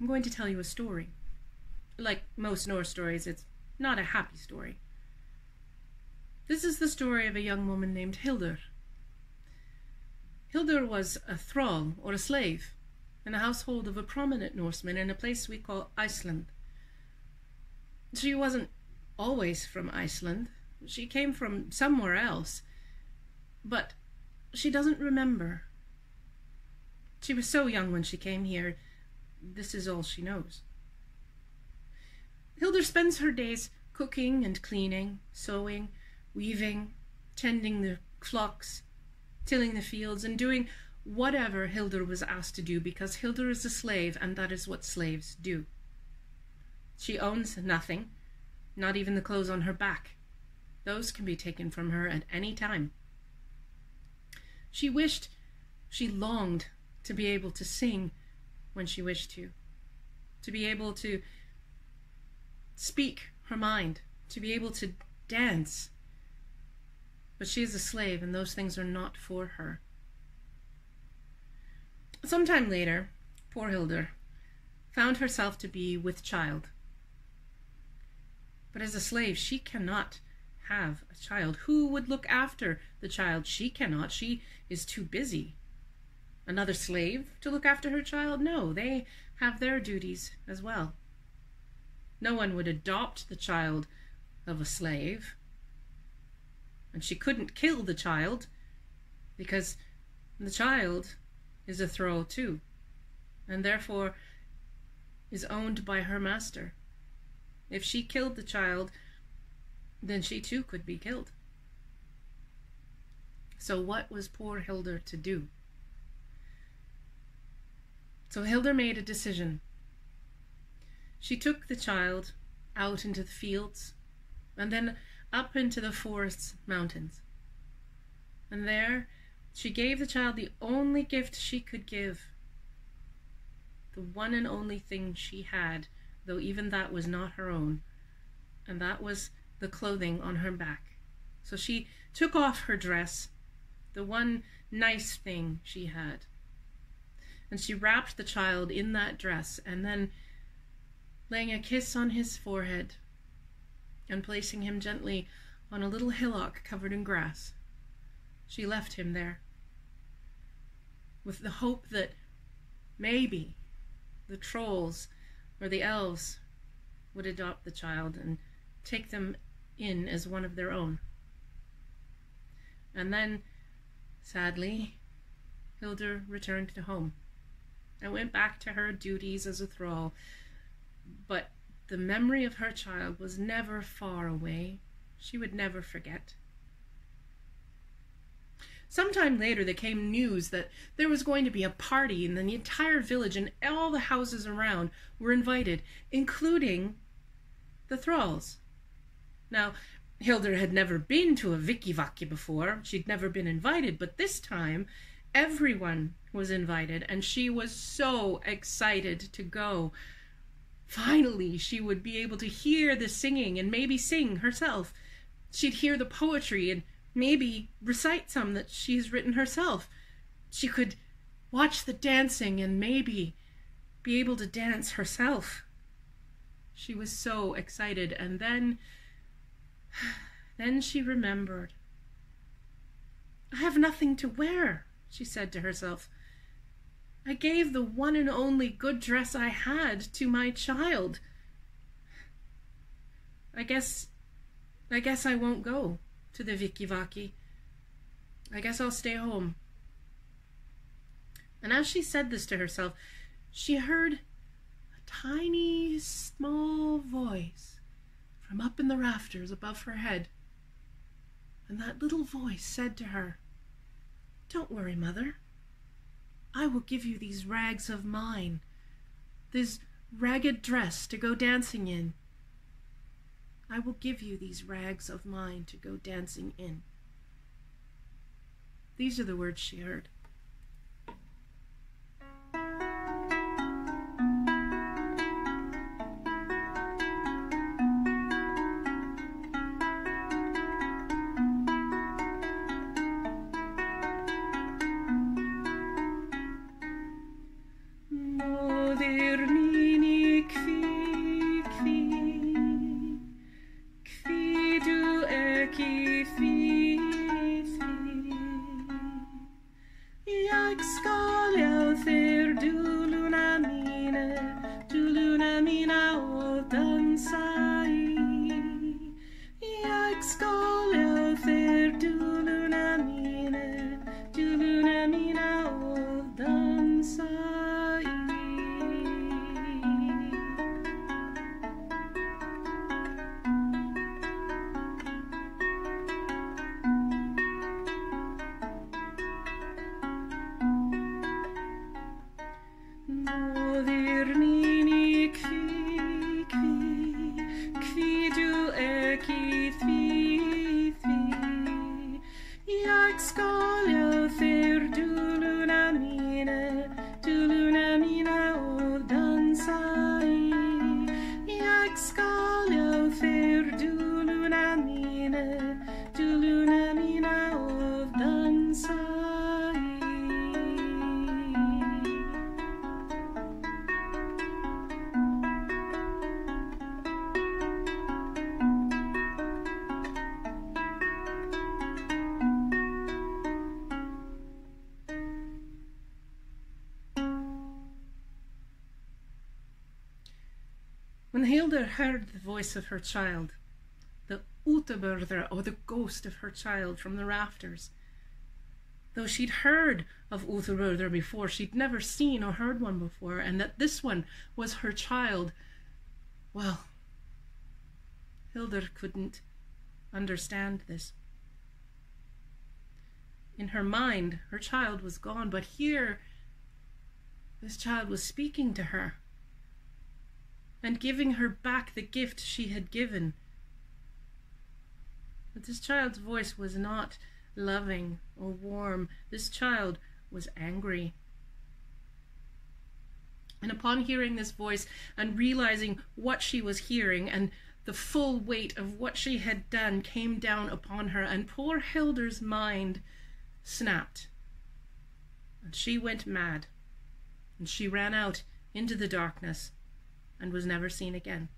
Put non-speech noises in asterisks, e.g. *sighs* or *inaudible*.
I'm going to tell you a story. Like most Norse stories, it's not a happy story. This is the story of a young woman named Hildur. Hildur was a thrall or a slave in the household of a prominent Norseman in a place we call Iceland. She wasn't always from Iceland. She came from somewhere else. But she doesn't remember. She was so young when she came here. This is all she knows. Hildur spends her days cooking and cleaning, sewing, weaving, tending the flocks, tilling the fields, and doing whatever Hildur was asked to do because Hildur is a slave and that is what slaves do. She owns nothing, not even the clothes on her back. Those can be taken from her at any time. She wished, she longed to be able to sing when she wished to, to be able to speak her mind, to be able to dance. But she is a slave, and those things are not for her. Sometime later, poor Hildur found herself to be with child. But as a slave, she cannot have a child. Who would look after the child? She cannot. She is too busy. Another slave to look after her child? No, they have their duties as well. No one would adopt the child of a slave. And she couldn't kill the child because the child is a thrall too, and therefore is owned by her master. If she killed the child, then she too could be killed. So, what was poor Hildur to do? So, Hildur made a decision. She took the child out into the fields and then up into the forest's mountains. And there she gave the child the only gift she could give, the one and only thing she had, though even that was not her own, and that was the clothing on her back. So she took off her dress, the one nice thing she had, and she wrapped the child in that dress, and then, laying a kiss on his forehead and placing him gently on a little hillock covered in grass, she left him there with the hope that maybe the trolls or the elves would adopt the child and take them in as one of their own. And then, sadly, Hildur returned to home and went back to her duties as a thrall. But the memory of her child was never far away. She would never forget. Sometime later, there came news that there was going to be a party, and then the entire village and all the houses around were invited, including the thralls. Now, Hildur had never been to a Vikivaki before. She'd never been invited, but this time everyone was invited, and she was so excited to go. Finally, she would be able to hear the singing and maybe sing herself. She'd hear the poetry and maybe recite some that she's written herself. She could watch the dancing and maybe be able to dance herself. She was so excited, and then, *sighs* then she remembered. I have nothing to wear, she said to herself. I gave the one and only good dress I had to my child. I guess, I guess I won't go to the Vikivaki. I guess I'll stay home. And as she said this to herself, she heard a tiny, small voice from up in the rafters above her head. And that little voice said to her, Don't worry, mother. I will give you these rags of mine, this ragged dress to go dancing in. I will give you these rags of mine to go dancing in. These are the words she heard. Móðir When Hildur heard the voice of her child, the Utaburdra, or the ghost of her child, from the rafters, though she'd heard of Utaburdra before, she'd never seen or heard one before, and that this one was her child, well, Hildur couldn't understand this. In her mind, her child was gone, but here, this child was speaking to her and giving her back the gift she had given. But this child's voice was not loving or warm. This child was angry. And upon hearing this voice and realizing what she was hearing and the full weight of what she had done came down upon her, and poor Hildur's mind snapped. And she went mad, and she ran out into the darkness and was never seen again.